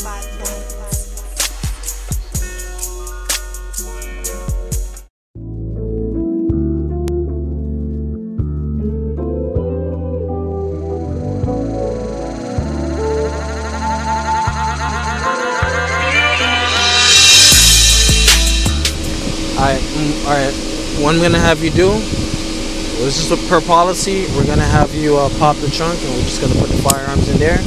Alright, mm, alright. What I'm gonna have you do, this is per policy, we're gonna have you uh, pop the trunk and we're just gonna put the firearms in there.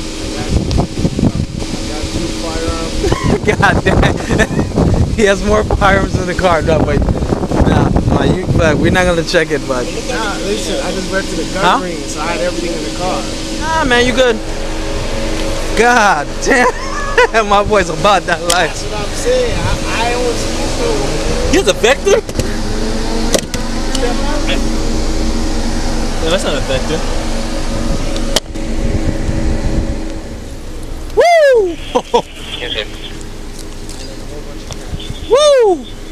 God damn. he has more firearms in the car, no, but nah, nah, you, but we're not gonna check it, but Nah, listen, I just went to the gun Huh? ring, so I had everything in the car. nah, man, you good. God damn, my boy's about that life. That's what I'm saying. I, I was used to He's a vector? Yeah, that's not a vector.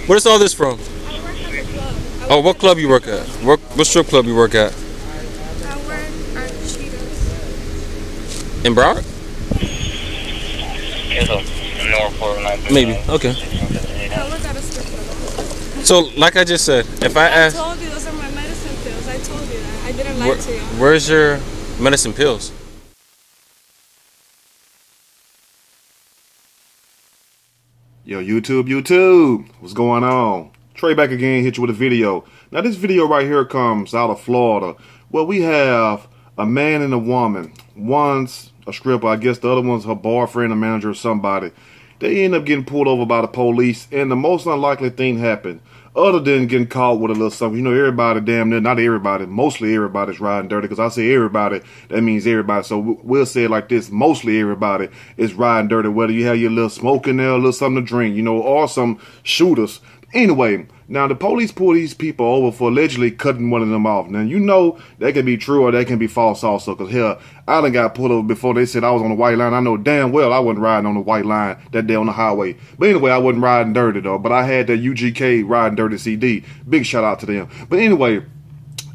Where's all this from? Oh, what club you work at? Work, what strip club you work at? I work at Cheetah's. In Broward? Maybe. Okay. I work at a strip club. So, like I just said, if I I ask, told you those are my medicine pills. I told you that. I didn't lie where, to you. where's your medicine pills? Yo, YouTube, YouTube, what's going on? Trey back again, hit you with a video. Now, this video right here comes out of Florida, where we have a man and a woman. One's a stripper, I guess the other one's her boyfriend, a manager, or somebody. They end up getting pulled over by the police, and the most unlikely thing happened. Other than getting caught with a little something, you know, everybody damn near, not everybody, mostly everybody's riding dirty. Because I say everybody, that means everybody. So we- we'll say it like this: mostly everybody is riding dirty. Whether you have your little smoke in there, a little something to drink, you know, or some shooters. Anyway, now the police pull these people over for allegedly cutting one of them off. Now you know that can be true or that can be false also. Cause hell, I done got pulled over before they said I was on the white line. I know damn well I wasn't riding on the white line that day on the highway. But anyway, I wasn't riding dirty though. But I had the UGK riding dirty CD. Big shout out to them. But anyway,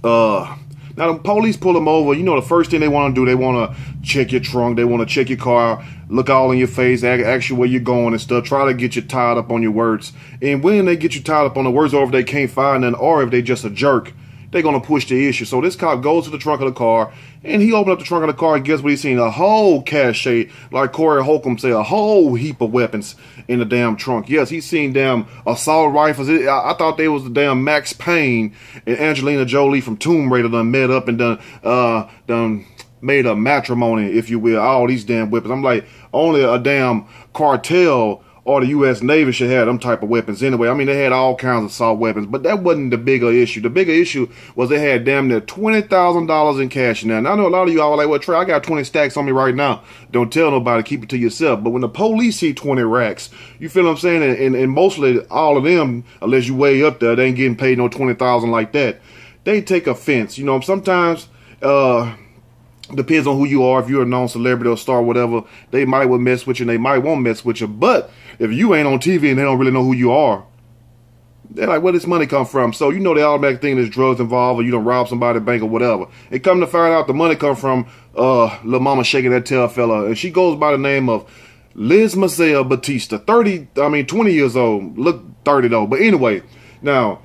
uh now the police pull them over. You know the first thing they want to do, they want to check your trunk, they want to check your car, look all in your face, ask, you where you're going and stuff. Try to get you tied up on your words. And when they get you tied up on the words, or if they can't find none, or if they just a jerk, they're gonna push the issue. So this cop goes to the trunk of the car and he opened up the trunk of the car and guess what he's seen? A whole cache, like Corey Holcomb said, a whole heap of weapons in the damn trunk. Yes, he's seen damn assault rifles. It- I, I thought they was the damn Max Payne and Angelina Jolie from Tomb Raider done met up and done uh done made a matrimony, if you will, all these damn weapons. I'm like, only a damn cartel or the U.S. Navy should have them type of weapons anyway. I mean, they had all kinds of assault weapons, but that wasn't the bigger issue. The bigger issue was they had damn near twenty thousand dollars in cash Now. And I know a lot of you all like, "Well, Trey, I got twenty stacks on me right now. Don't tell nobody. Keep it to yourself." But when the police see twenty racks, you feel what I'm saying? And, and, and mostly all of them, unless you way up there, they ain't getting paid no twenty thousand like that. They take offense. You know, sometimes. uh depends on who you are. If you're a known celebrity or star, whatever, they might will mess with you and they might won't mess with you. But if you ain't on TV and they don't really know who you are, they're like, where does money come from? So you know the automatic thing is drugs involved or you don't rob somebody bank or whatever. It come to find out the money come from uh little mama shaking that tail fella. And she goes by the name of Liz Mazel Batista. 30 I mean 20 years old. Look 30 though. But anyway, now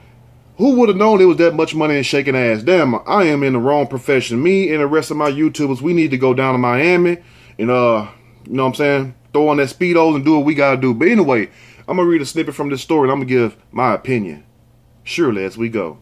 who would have known there was that much money in shaking ass? Damn, I am in the wrong profession. Me and the rest of my YouTubers, we need to go down to Miami and uh, you know what I'm saying? Throw on that speedos and do what we gotta do. But anyway, I'm gonna read a snippet from this story and I'm gonna give my opinion. Surely as we go.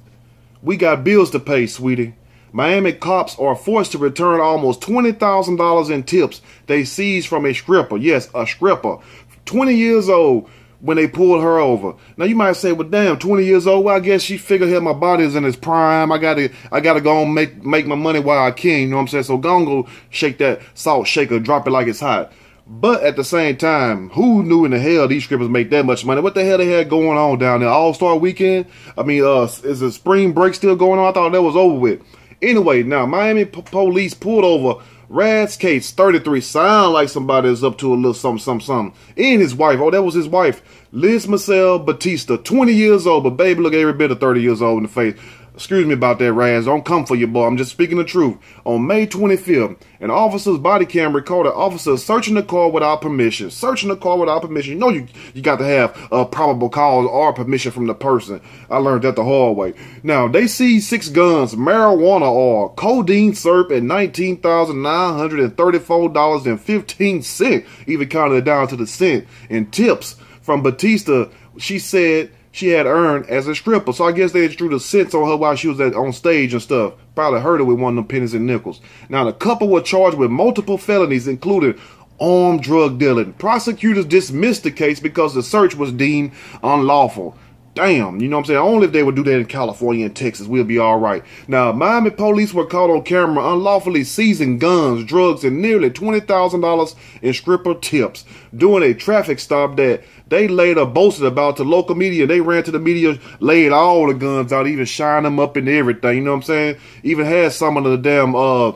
We got bills to pay, sweetie. Miami cops are forced to return almost $20,000 in tips they seized from a stripper. Yes, a stripper. 20 years old when they pulled her over. Now you might say, well damn, 20 years old, well I guess she figured here my body is in its prime. I gotta I gotta go and make make my money while I can, you know what I'm saying? So go and go shake that salt shaker, drop it like it's hot. But at the same time, who knew in the hell these strippers make that much money? What the hell they had going on down there? All Star Weekend? I mean, uh, is the spring break still going on? I thought that was over with. Anyway, now Miami police pulled over Raz Cates 33. Sound like somebody is up to a little something, something, something. And his wife. Oh, that was his wife. Liz Mazel Batista, 20 years old, but baby look every bit of 30 years old in the face. Excuse me about that, Raz. Don't come for your boy. I'm just speaking the truth. On May 25th, an officer's body cam recorded officers searching the car without permission. Searching the car without permission. You know you, you got to have a probable cause or permission from the person. I learned that the hard way. Now, they see six guns, marijuana oil, codeine syrup, and $19,934.15. Even counted it down to the cent. And tips from Batista, she said she had earned as a stripper. So I guess they drew the sense on her while she was at, on stage and stuff. Probably heard her with one of them pennies and nickels. Now the couple were charged with multiple felonies, including armed drug dealing. Prosecutors dismissed the case because the search was deemed unlawful. Damn, you know what I'm saying? Only if they would do that in California and Texas, we'll be all right. Now, Miami police were caught on camera unlawfully seizing guns, drugs, and nearly $20,000 in stripper tips during a traffic stop that they later boasted about to local media. They ran to the media, laid all the guns out, even shine them up and everything. You know what I'm saying? Even had some of the damn, uh,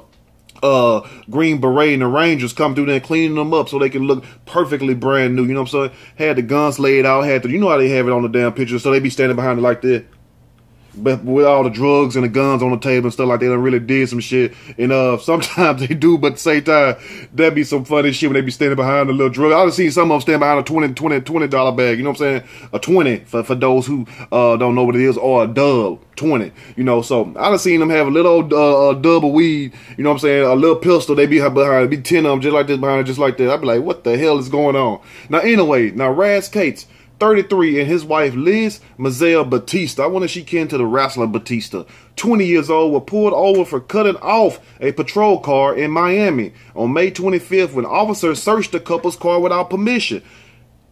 uh Green Beret and the Rangers come through there cleaning them up so they can look perfectly brand new. You know what I'm saying? Had the guns laid out, had the you know how they have it on the damn picture, so they be standing behind it like that. But with all the drugs and the guns on the table and stuff like that, they really did some shit. And uh, sometimes they do, but at the same time, that'd be some funny shit when they be standing behind a little drug. I've seen some of them stand behind a 20 20 20 dollar bag. You know what I'm saying? A twenty for for those who uh don't know what it is, or a dub twenty. You know, so I've seen them have a little uh, uh, dub of weed. You know what I'm saying? A little pistol. They be behind, be ten of them just like this behind, just like that. I'd be like, what the hell is going on? Now, anyway, now Raz Cates 33, and his wife Liz Mazel Batista. I wonder if she kin to the wrestler Batista. 20 years old, were pulled over for cutting off a patrol car in Miami on May 25th when officers searched the couple's car without permission.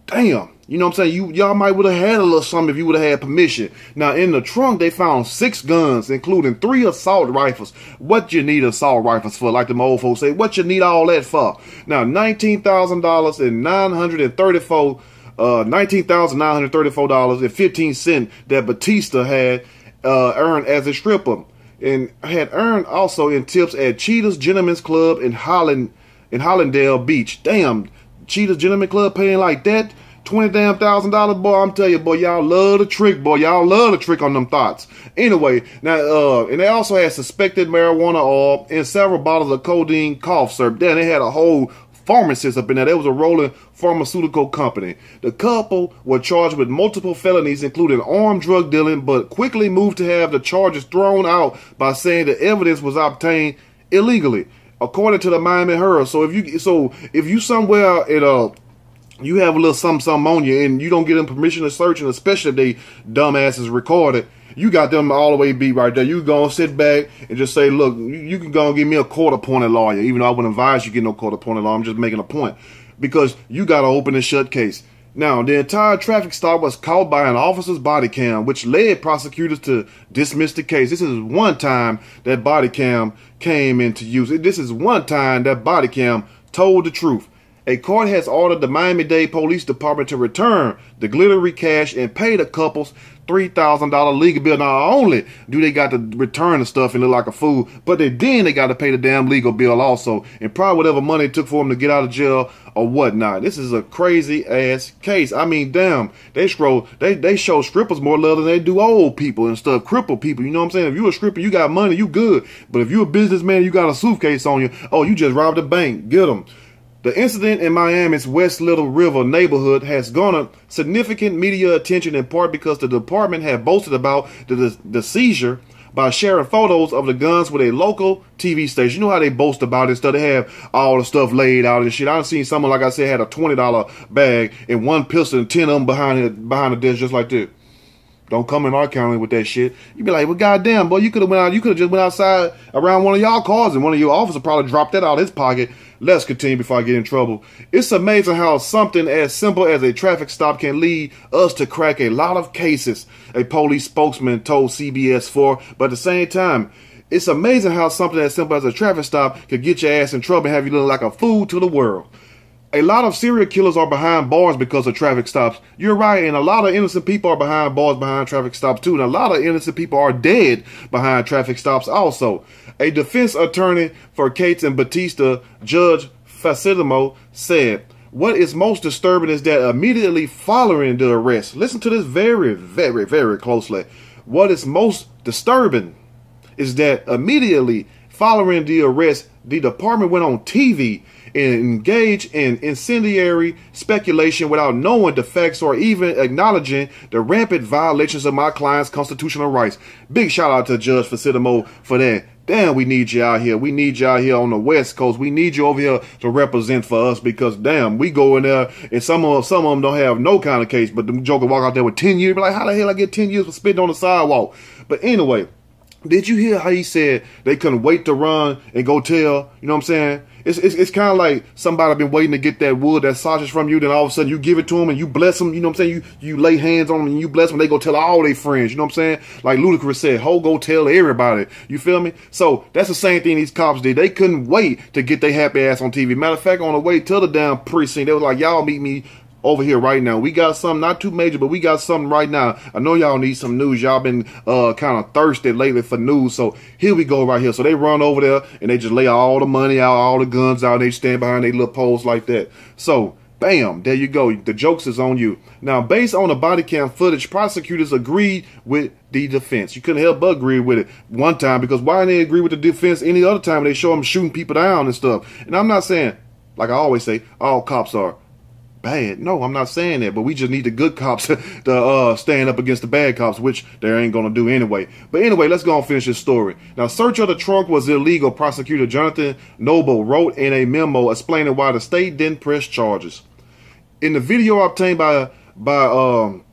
Damn, you know what I'm saying? You y'all might would have had a little something if you would have had permission. Now in the trunk they found six guns, including three assault rifles. What you need assault rifles for? Like the old folks say, what you need all that for? Now nineteen thousand dollars and nine hundred and thirty-four uh, $19,934.15 that Batista had uh, earned as a stripper and had earned also in tips at Cheetah's Gentlemen's Club in Holland in Hollandale Beach. Damn, Cheetah's Gentleman Club paying like that? Twenty damn thousand dollars, boy. I'm telling you, boy, y'all love the trick, boy. Y'all love the trick on them thoughts. Anyway, now uh, and they also had suspected marijuana oil and several bottles of codeine cough syrup. Then they had a whole pharmacist up in there. There was a rolling pharmaceutical company. The couple were charged with multiple felonies, including armed drug dealing, but quickly moved to have the charges thrown out by saying the evidence was obtained illegally, according to the Miami Herald. So if you so if you somewhere at a uh, you have a little something, something on you, and you don't get them permission to search, and especially if they dumbasses recorded, you got them all the way beat right there. You gonna sit back and just say, look, you can go and give me a court appointed lawyer, even though I wouldn't advise you get no court appointed lawyer. I'm just making a point because you got to open and shut case. Now, the entire traffic stop was caught by an officer's body cam, which led prosecutors to dismiss the case. This is one time that body cam came into use. This is one time that body cam told the truth. A court has ordered the Miami-Dade Police Department to return the glittery cash and pay the couples $3,000 legal bill. Not only do they got to return the stuff and look like a fool, but they then they got to pay the damn legal bill also. And probably whatever money it took for them to get out of jail or whatnot. This is a crazy ass case. I mean, damn, they scroll, they, they show strippers more love than they do old people and stuff, crippled people. You know what I'm saying? If you a stripper, you got money, you good. But if you a businessman, you got a suitcase on you, oh, you just robbed a bank. Get them. The incident in Miami's West Little River neighborhood has garnered significant media attention in part because the department had boasted about the, the, the, seizure by sharing photos of the guns with a local TV station. You know how they boast about it stuff. They have all the stuff laid out and shit. I've seen someone, like I said, had a $20 bag and one pistol and 10 of them behind it, behind the desk just like that. Don't come in our county with that shit. You'd be like, well, goddamn, boy, you could have went out, you could have just went outside around one of y'all cars, and one of your officers probably dropped that out of his pocket. Let's continue before I get in trouble. It's amazing how something as simple as a traffic stop can lead us to crack a lot of cases. A police spokesman told CBS 4, but at the same time, it's amazing how something as simple as a traffic stop could get your ass in trouble and have you look like a fool to the world a lot of serial killers are behind bars because of traffic stops. You're right, and a lot of innocent people are behind bars behind traffic stops too, and a lot of innocent people are dead behind traffic stops also. A defense attorney for Cates and Batista, Judge Faccidomo, said, what is most disturbing is that immediately following the arrest, listen to this very, very, very closely. what is most disturbing is that immediately following the arrest, the department went on TV and engaged in incendiary speculation without knowing the facts or even acknowledging the rampant violations of my client's constitutional rights. Big shout out to Judge Faccidomo for that. Damn, we need you out here. We need you out here on the West Coast. We need you over here to represent for us because damn, we go in there and some of some of them don't have no kind of case, but the Joker walk out there with ten years. Be like, how the hell I get ten years for spitting on the sidewalk? But anyway, did you hear how he said they couldn't wait to run and go tell? You know what I'm saying? It's it's, it's kind of like somebody been waiting to get that wood, that sausage from you. Then all of a sudden you give it to them and you bless them. You know what I'm saying? You you lay hands on them and you bless them. They go tell all their friends. You know what I'm saying? Like Ludacris said, "Ho, go tell everybody." You feel me? So that's the same thing these cops did. They couldn't wait to get their happy ass on TV. Matter of fact, on the way to the damn precinct, they was like, "Y'all meet me over here right now. We got something not too major, but we got something right now. I know y'all need some news. Y'all been uh kind of thirsty lately for news. So here we go right here. So they run over there and they just lay all the money out, all the guns out. They stand behind their little poles like that. So bam, there you go. The jokes is on you. Now, based on the body cam footage, prosecutors agreed with the defense. You couldn't help but agree with it one time because why didn't they agree with the defense any other time they show them shooting people down and stuff? And I'm not saying, like I always say, all cops are bad. No, I'm not saying that, but we just need the good cops to, uh, stand up against the bad cops, which they ain't gonna do anyway. But anyway, let's go and finish this story. Now, search of the trunk was illegal. Prosecutor Jonathan Noble wrote in a memo explaining why the state didn't press charges. In the video obtained by by um,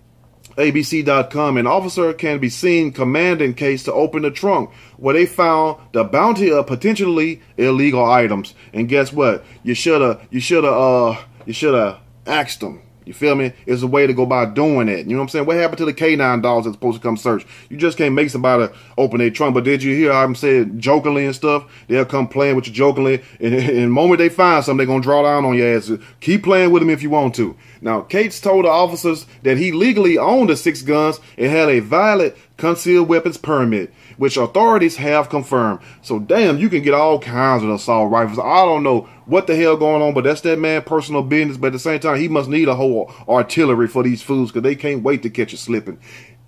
ABC.com, an officer can be seen commanding Cates to open the trunk where they found the bounty of potentially illegal items. And guess what? You shoulda, you shoulda, uh, you shoulda asked them. You feel me? It's a way to go by doing it. You know what I'm saying? What happened to the K9 dogs that's supposed to come search? You just can't make somebody open their trunk. But did you hear I'm saying jokingly and stuff? They'll come playing with you jokingly. And, and the moment they find something, they're going to draw down on your ass. Keep playing with them if you want to. Now, Cates told the officers that he legally owned the six guns and had a valid concealed weapons permit which authorities have confirmed. So damn, you can get all kinds of assault rifles. I don't know what the hell going on, but that's that man personal business. But at the same time, he must need a whole artillery for these fools because they can't wait to catch you slipping.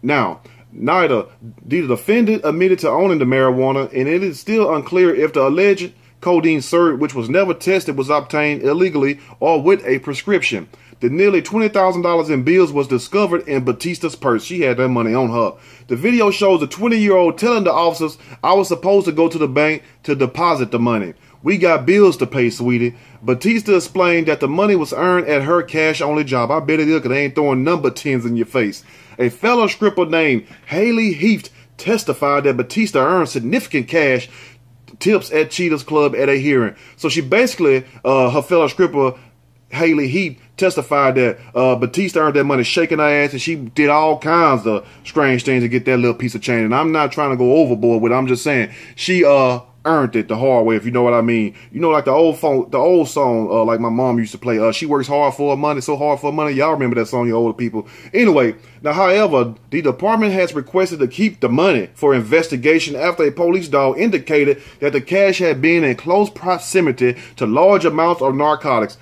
Now, neither the defendant admitted to owning the marijuana, and it is still unclear if the alleged codeine syrup, which was never tested, was obtained illegally or with a prescription. The nearly $20,000 in bills was discovered in Batista's purse. She had that money on her. The video shows a 20 year old telling the officers, I was supposed to go to the bank to deposit the money. We got bills to pay, sweetie. Batista explained that the money was earned at her cash only job. I bet it is because they ain't throwing number 10s in your face. A fellow stripper named Haley Heath testified that Batista earned significant cash tips at Cheetah's Club at a hearing. So she basically, uh, her fellow stripper, Haley Heath, testified that uh, Batista earned that money shaking her ass and she did all kinds of strange things to get that little piece of change. And I'm not trying to go overboard with it. I'm just saying she uh earned it the hard way, if you know what I mean. You know, like the old phone, the old song, uh, like my mom used to play. Uh, she works hard for her money, so hard for her money. Y'all remember that song, you older people. Anyway, now, however, the department has requested to keep the money for investigation after a police dog indicated that the cash had been in close proximity to large amounts of narcotics.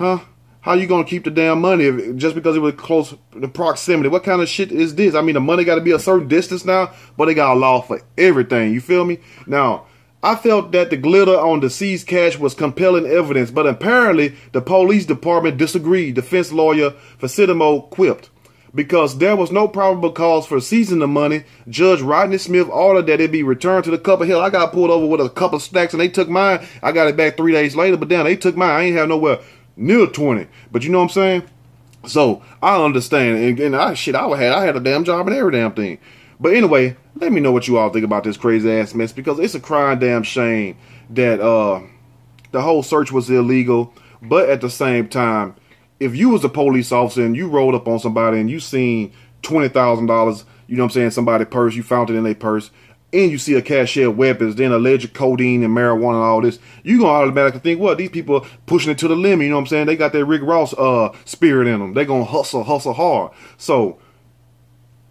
Huh? How you gonna keep the damn money if, just because it was close the proximity? What kind of shit is this? I mean, the money got to be a certain distance now, but they got a law for everything. You feel me? Now, I felt that the glitter on the seized cash was compelling evidence, but apparently the police department disagreed. Defense lawyer Faccidomo quipped. Because there was no probable cause for seizing the money, Judge Rodney Smith ordered that it be returned to the couple. Hell, I got pulled over with a couple stacks and they took mine. I got it back three days later, but then they took mine. I ain't have nowhere near 20. But you know what I'm saying? So I understand. And, and I shit, I had I had a damn job and every damn thing. But anyway, let me know what you all think about this crazy ass mess because it's a crying damn shame that uh the whole search was illegal. But at the same time, if you was a police officer and you rolled up on somebody and you seen twenty thousand dollars, you know what I'm saying, somebody purse, you found it in their purse, and you see a cashier of weapons, then alleged codeine and marijuana and all this, you're gonna automatically think, well, these people pushing it to the limit, you know what I'm saying? They got that Rick Ross uh spirit in them. They're gonna hustle, hustle hard. So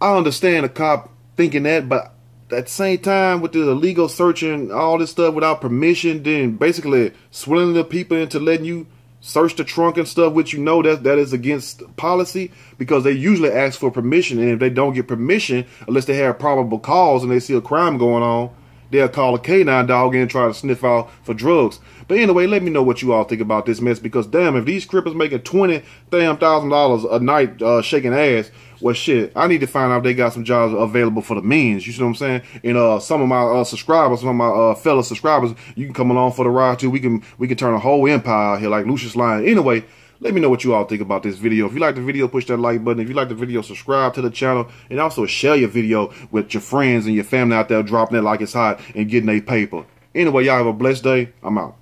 I understand a cop thinking that, but at the same time with the illegal searching all this stuff without permission, then basically swindling the people into letting you search the trunk and stuff, which you know that that is against policy because they usually ask for permission, and if they don't get permission, unless they have probable cause and they see a crime going on, they'll call a canine dog in and try to sniff out for drugs. But anyway, let me know what you all think about this mess because damn, if these crippers making twenty damn thousand dollars a night uh, shaking ass, well shit, I need to find out if they got some jobs available for the means. You see what I'm saying? And uh, some of my uh, subscribers, some of my uh, fellow subscribers, you can come along for the ride too. We can we can turn a whole empire out here like Lucious Lyon. Anyway. Let me know what you all think about this video. If you like the video, push that like button. If you like the video, subscribe to the channel. And also share your video with your friends and your family out there dropping it like it's hot and getting a paper. Anyway, y'all have a blessed day. I'm out.